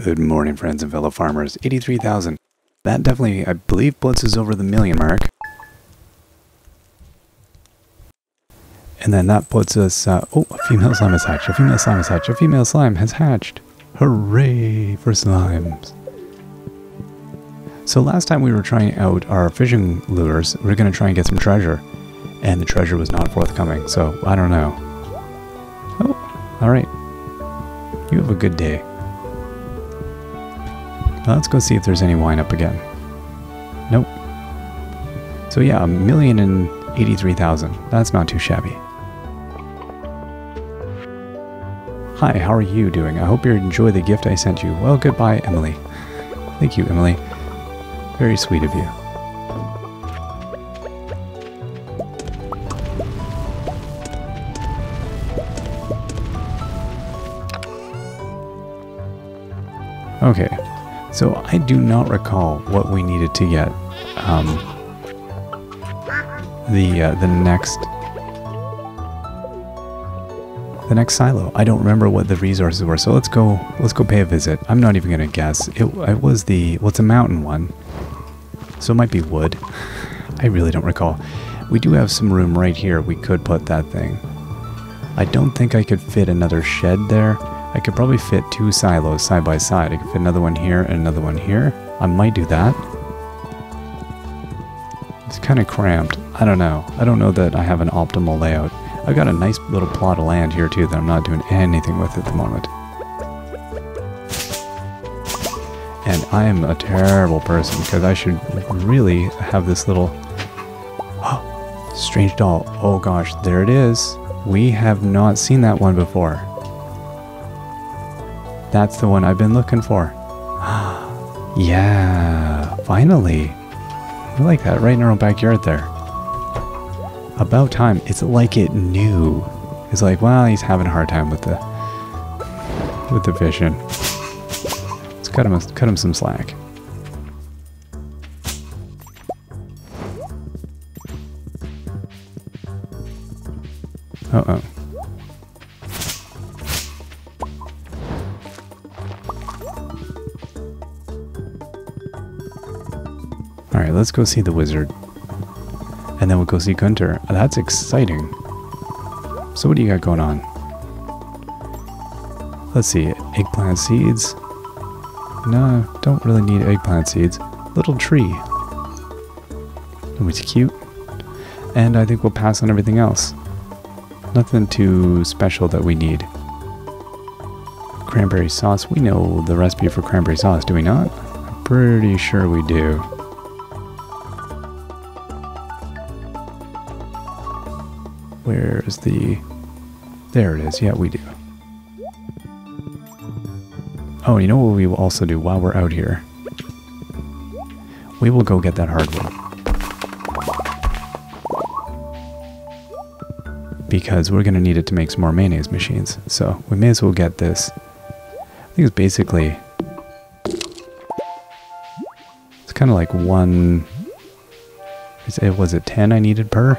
Good morning, friends and fellow farmers. 83,000. That definitely, I believe, us over the million mark. And then that puts us, uh, oh, a female slime has hatched, a female slime has hatched, a female slime has hatched. Hooray for slimes. So last time we were trying out our fishing lures, we are going to try and get some treasure. And the treasure was not forthcoming, so I don't know. Oh, alright. You have a good day. Let's go see if there's any wine up again. Nope. So yeah, a million and eighty-three thousand. That's not too shabby. Hi, how are you doing? I hope you enjoy the gift I sent you. Well, goodbye, Emily. Thank you, Emily. Very sweet of you. Okay, so I do not recall what we needed to get um, the uh, the next the next silo. I don't remember what the resources were, so let's go let's go pay a visit. I'm not even gonna guess. It, it was the well, a mountain one, so it might be wood. I really don't recall. We do have some room right here. We could put that thing. I don't think I could fit another shed there. I could probably fit two silos side by side. I could fit another one here and another one here. I might do that. It's kind of cramped. I don't know. I don't know that I have an optimal layout. I've got a nice little plot of land here too that I'm not doing anything with at the moment. And I am a terrible person because I should really have this little... Oh, strange doll. Oh gosh, there it is. We have not seen that one before. That's the one I've been looking for. Ah Yeah, finally. I like that, right in our own backyard there. About time. It's like it knew. It's like, well, he's having a hard time with the with the vision. Let's cut him cut him some slack. Go see the wizard. And then we'll go see Gunther. That's exciting. So what do you got going on? Let's see. Eggplant seeds. No, don't really need eggplant seeds. Little tree. Which cute. And I think we'll pass on everything else. Nothing too special that we need. Cranberry sauce. We know the recipe for cranberry sauce, do we not? I'm pretty sure we do. Where's the... There it is. Yeah, we do. Oh, you know what we will also do while we're out here? We will go get that hardwood. Because we're going to need it to make some more mayonnaise machines. So we may as well get this. I think it's basically... It's kind of like one... It was it 10 I needed per?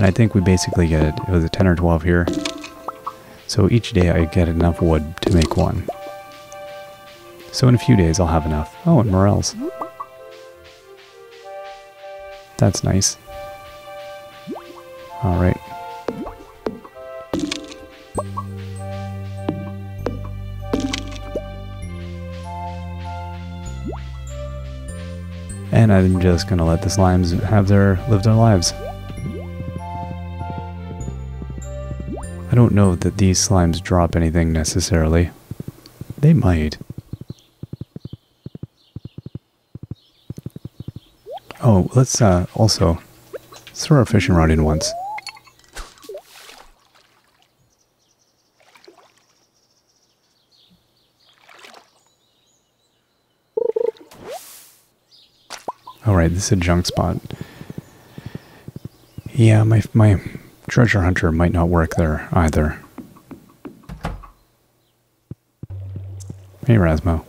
And I think we basically get, it was a 10 or 12 here. So each day I get enough wood to make one. So in a few days I'll have enough. Oh, and morels. That's nice. Alright. And I'm just gonna let the slimes have their live their lives. Don't know that these slimes drop anything necessarily. They might. Oh, let's uh, also throw our fishing rod in once. Alright, this is a junk spot. Yeah, my, my Treasure Hunter might not work there either. Hey, Rasmo.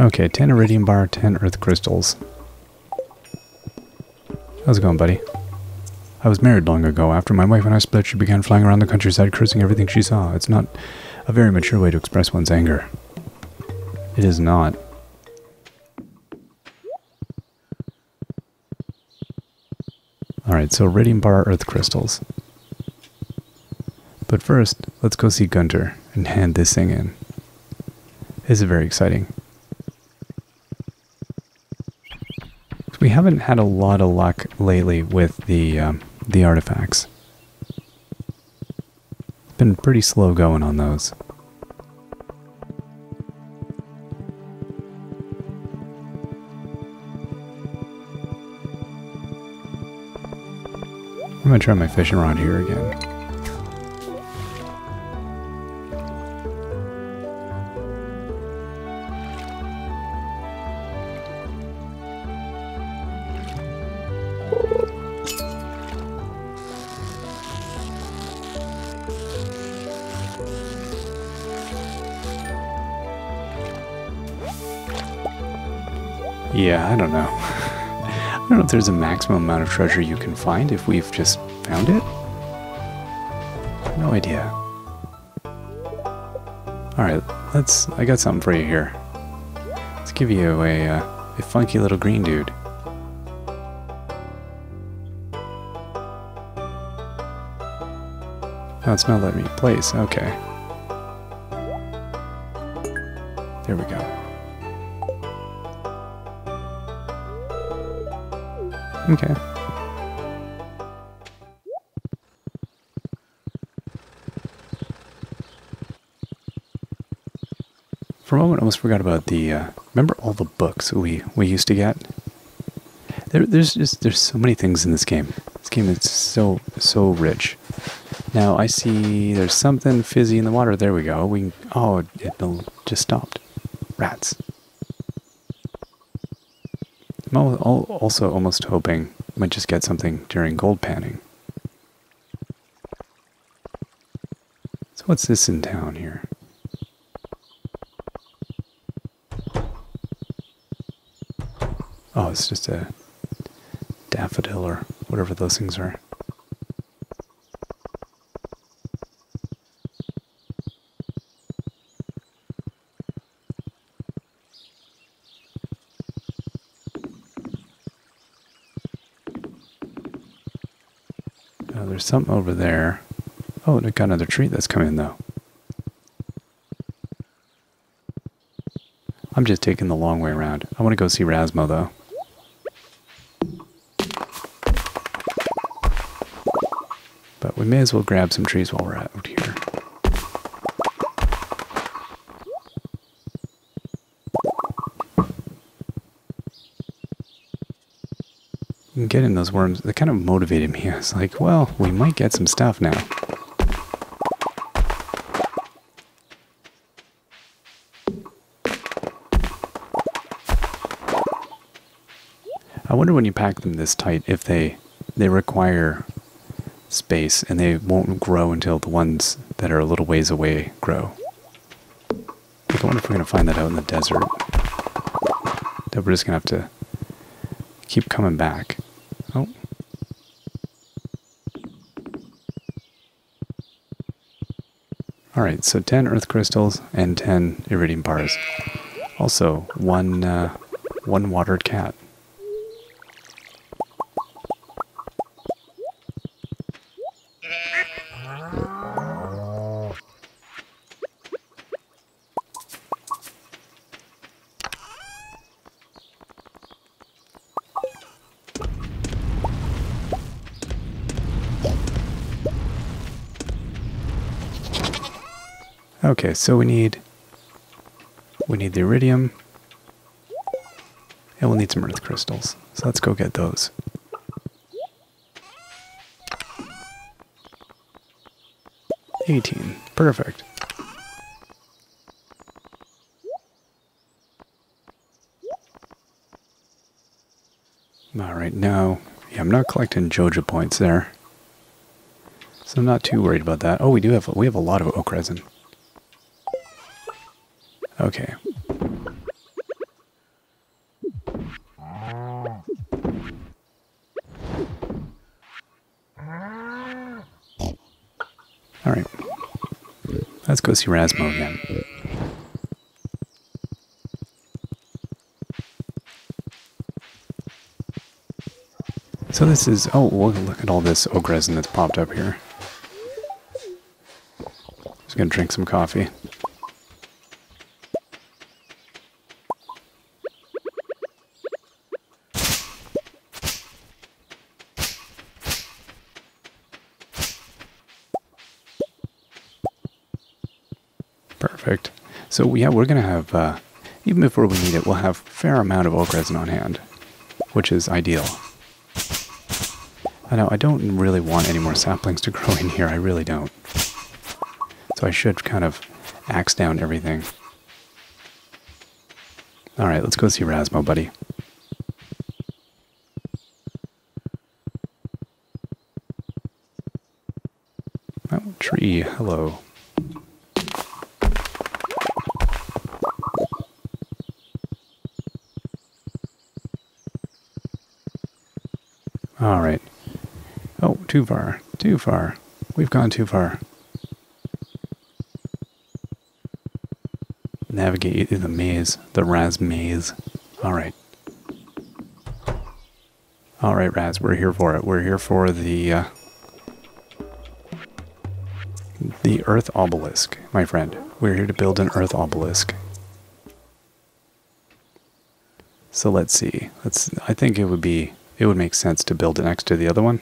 Okay, 10 iridium bar, 10 earth crystals. How's it going, buddy? I was married long ago. After my wife and I split, she began flying around the countryside, cursing everything she saw. It's not a very mature way to express one's anger. It is not. Alright, so Iridium Bar Earth Crystals. But first, let's go see Gunther and hand this thing in. This is very exciting. We haven't had a lot of luck lately with the um, the artifacts. Been pretty slow going on those. Gonna try my fishing rod here again. Yeah, I don't know. I don't know if there's a maximum amount of treasure you can find if we've just found it. No idea. Alright, let's... I got something for you here. Let's give you a, uh, a funky little green dude. Oh, it's not letting me place. Okay. There we go. Okay. For a moment, I almost forgot about the. Uh, remember all the books we we used to get. There, there's just there's so many things in this game. This game is so so rich. Now I see there's something fizzy in the water. There we go. We oh it just stopped. Rats. I'm also almost hoping might just get something during gold panning. So what's this in town here? Oh, it's just a daffodil or whatever those things are. there's something over there. Oh, I got another tree that's coming though. I'm just taking the long way around. I want to go see Rasmo though. But we may as well grab some trees while we're out here. Getting those worms, they kind of motivated me. I was like, well, we might get some stuff now. I wonder when you pack them this tight if they they require space and they won't grow until the ones that are a little ways away grow. I wonder if we're going to find that out in the desert. That we're just going to have to keep coming back. Oh. Alright, so 10 earth crystals and 10 iridium bars. Also, one, uh, one watered cat. Okay, so we need we need the iridium and we'll need some earth crystals. So let's go get those. Eighteen. Perfect. Alright, now yeah, I'm not collecting Joja points there. So I'm not too worried about that. Oh, we do have we have a lot of oak resin. Okay. Alright. Let's go see Rasmo again. So this is... Oh, look at all this oak resin that's popped up here. Just gonna drink some coffee. Perfect. So yeah, we're gonna have, uh, even before we need it, we'll have fair amount of oak resin on hand, which is ideal. I know, I don't really want any more saplings to grow in here, I really don't. So I should kind of axe down everything. Alright, let's go see Rasmo, buddy. Oh, tree, hello. All right. Oh, too far. Too far. We've gone too far. Navigate you through the maze. The Raz maze. All right. All right, Raz, we're here for it. We're here for the uh, the Earth obelisk, my friend. We're here to build an Earth obelisk. So let's see. Let's. I think it would be it would make sense to build it next to the other one.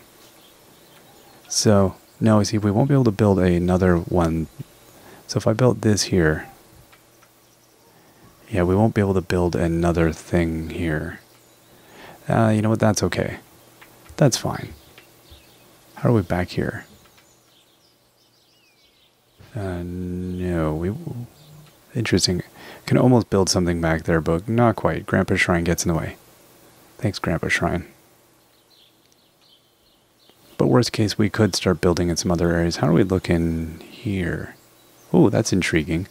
So, no, see, we won't be able to build another one. So if I built this here, yeah, we won't be able to build another thing here. Uh, you know what, that's okay. That's fine. How are we back here? Uh, no, we... Interesting. Can almost build something back there, but not quite. Grandpa Shrine gets in the way. Thanks, Grandpa Shrine. But worst case, we could start building in some other areas. How do we look in here? Oh, that's intriguing.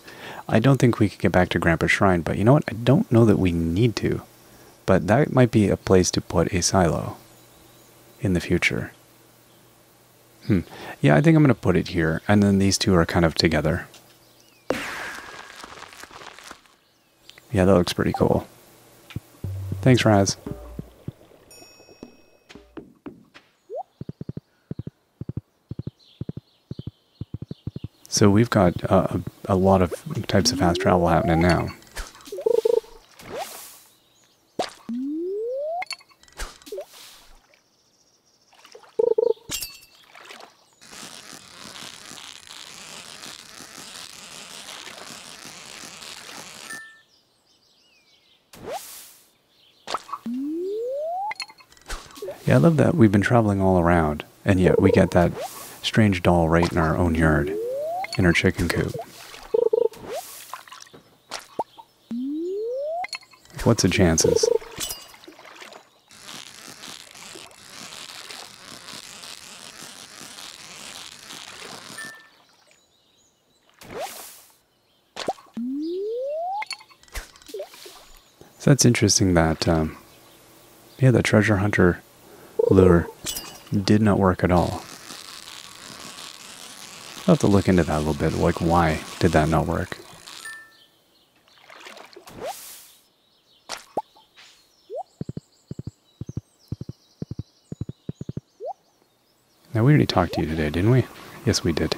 I don't think we could get back to Grandpa Shrine, but you know what? I don't know that we need to. But that might be a place to put a silo in the future. Hmm. Yeah, I think I'm going to put it here. And then these two are kind of together. Yeah, that looks pretty cool. Thanks, Raz. So we've got uh, a lot of types of fast travel happening now. Yeah, I love that we've been traveling all around, and yet we get that strange doll right in our own yard in her chicken coop. What's the chances? So that's interesting that, um, yeah, the treasure hunter lure did not work at all. I'll have to look into that a little bit, like why did that not work? Now we already talked to you today, didn't we? Yes, we did.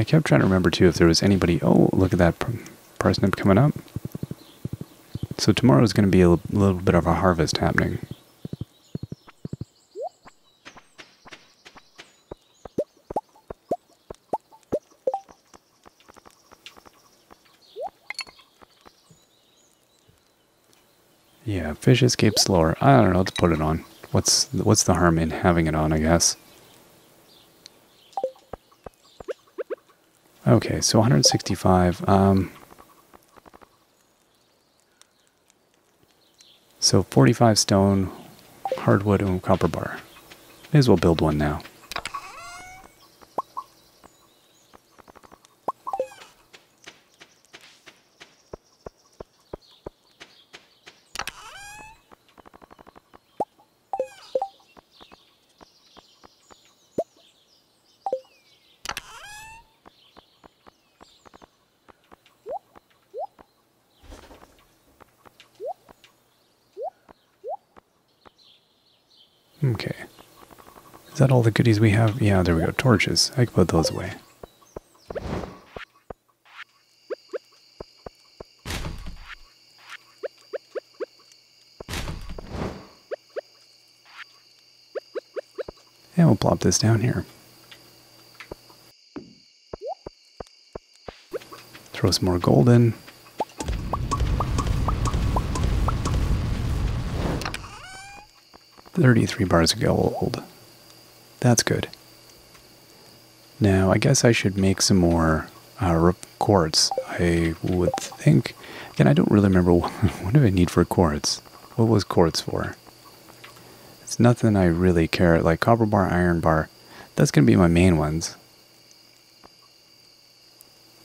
I kept trying to remember too if there was anybody. Oh, look at that parsnip coming up. So tomorrow is going to be a little bit of a harvest happening. Yeah, fish escape slower. I don't know. Let's put it on. What's what's the harm in having it on? I guess. Okay, so 165. Um, so 45 stone, hardwood, and copper bar. May as well build one now. Okay. Is that all the goodies we have? Yeah, there we go. Torches. I can put those away. And we'll plop this down here. Throw some more gold in. Thirty-three bars of gold. That's good. Now, I guess I should make some more uh, quartz. I would think. Again, I don't really remember what, what do I need for quartz. What was quartz for? It's nothing I really care. Like copper bar, iron bar. That's going to be my main ones.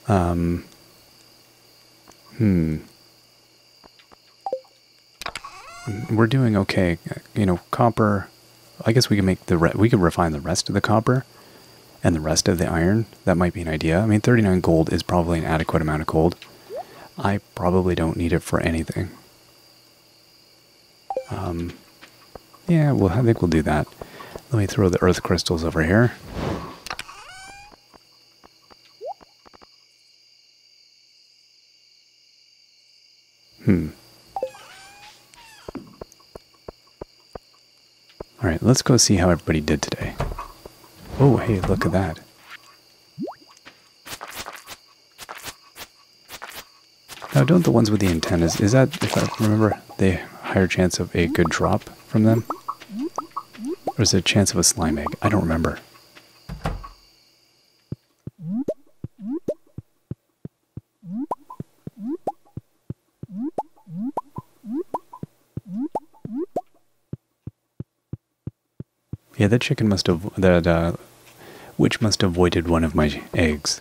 Um. Hmm. We're doing okay. You know, copper. I guess we can make the we could refine the rest of the copper and the rest of the iron. That might be an idea. I mean, 39 gold is probably an adequate amount of gold. I probably don't need it for anything. Um, yeah, well, I think we'll do that. Let me throw the earth crystals over here. Hmm. Alright, let's go see how everybody did today. Oh, hey, look at that. Now, don't the ones with the antennas, is that, if I remember, the higher chance of a good drop from them? Or is it a chance of a slime egg? I don't remember. Yeah, that chicken must have, that uh, must have avoided one of my eggs.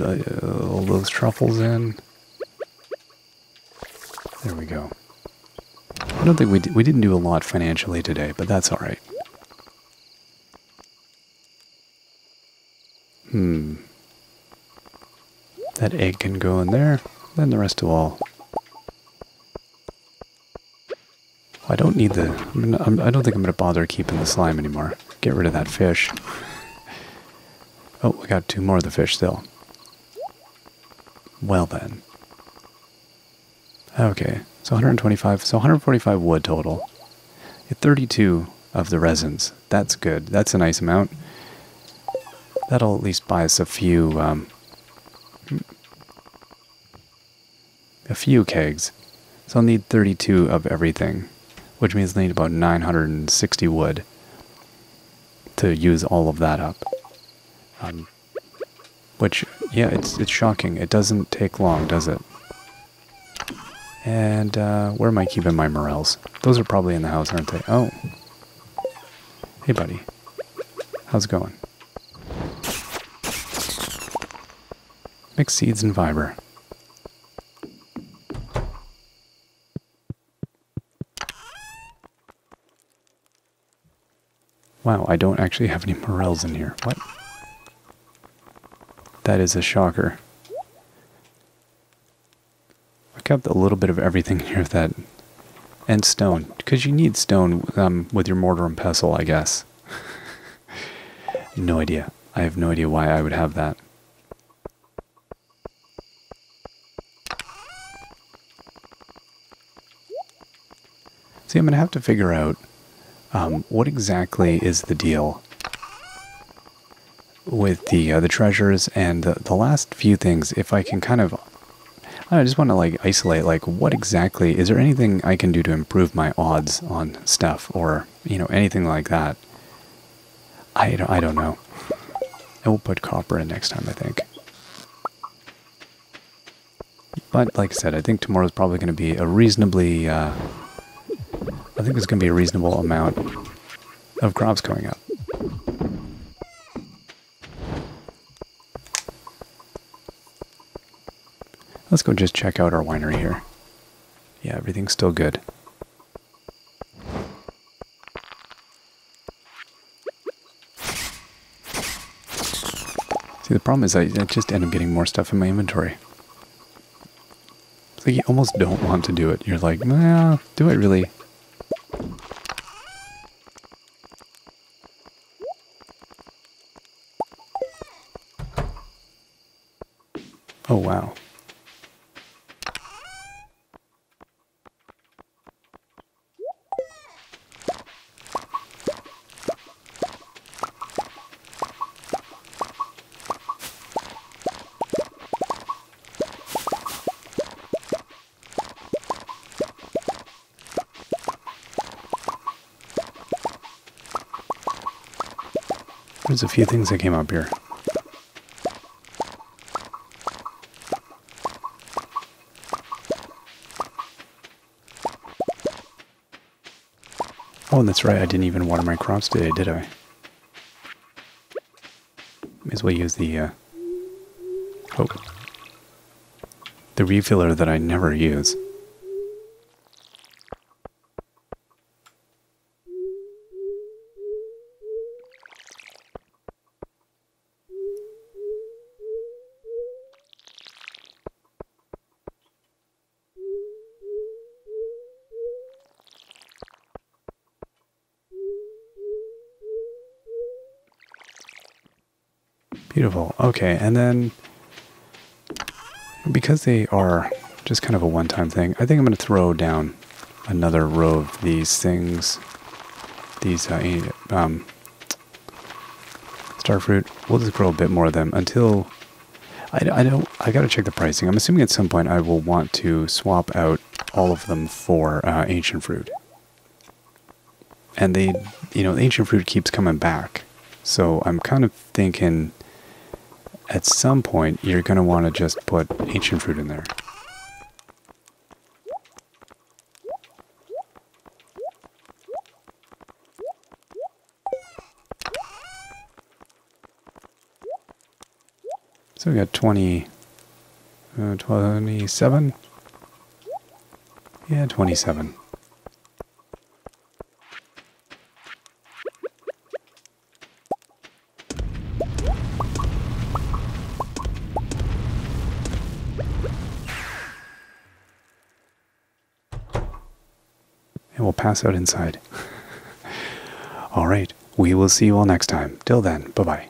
Uh, all those truffles in. There we go. I don't think we, we didn't do a lot financially today, but that's alright. Hmm. That egg can go in there, then the rest of all... I don't need the... I'm, I don't think I'm going to bother keeping the slime anymore. Get rid of that fish. Oh, we got two more of the fish still. Well then. Okay, so 125, so 145 wood total. 32 of the resins. That's good. That's a nice amount. That'll at least buy us a few, um, a few kegs. So I'll need 32 of everything, which means I need about 960 wood to use all of that up. Um, yeah, it's, it's shocking. It doesn't take long, does it? And uh, where am I keeping my morels? Those are probably in the house, aren't they? Oh. Hey, buddy. How's it going? Mix seeds and fiber. Wow, I don't actually have any morels in here. What? That is a shocker. I kept a little bit of everything here that... And stone. Because you need stone um, with your mortar and pestle, I guess. no idea. I have no idea why I would have that. See, I'm going to have to figure out um, what exactly is the deal with the uh, the treasures and the, the last few things, if I can kind of, I just want to like isolate like what exactly is there anything I can do to improve my odds on stuff or you know anything like that. I don't, I don't know. I will put copper in next time, I think. But like I said, I think tomorrow's probably going to be a reasonably, uh, I think there's going to be a reasonable amount of crops coming up. Let's go just check out our winery here. Yeah, everything's still good. See, the problem is I, I just end up getting more stuff in my inventory. It's like you almost don't want to do it. You're like, nah, do I really? Oh, wow. There's a few things that came up here. Oh, and that's right. I didn't even water my crops today, did I? May as well use the, uh, oh, the refiller that I never use. Beautiful. Okay, and then because they are just kind of a one-time thing, I think I'm going to throw down another row of these things. These uh, um, starfruit. We'll just grow a bit more of them until I, I don't. I got to check the pricing. I'm assuming at some point I will want to swap out all of them for uh, ancient fruit. And they, you know, ancient fruit keeps coming back. So I'm kind of thinking at some point you're going to want to just put ancient fruit in there. So we got 20, uh, 27? Yeah, 27. Pass out inside. all right, we will see you all next time. Till then, bye bye.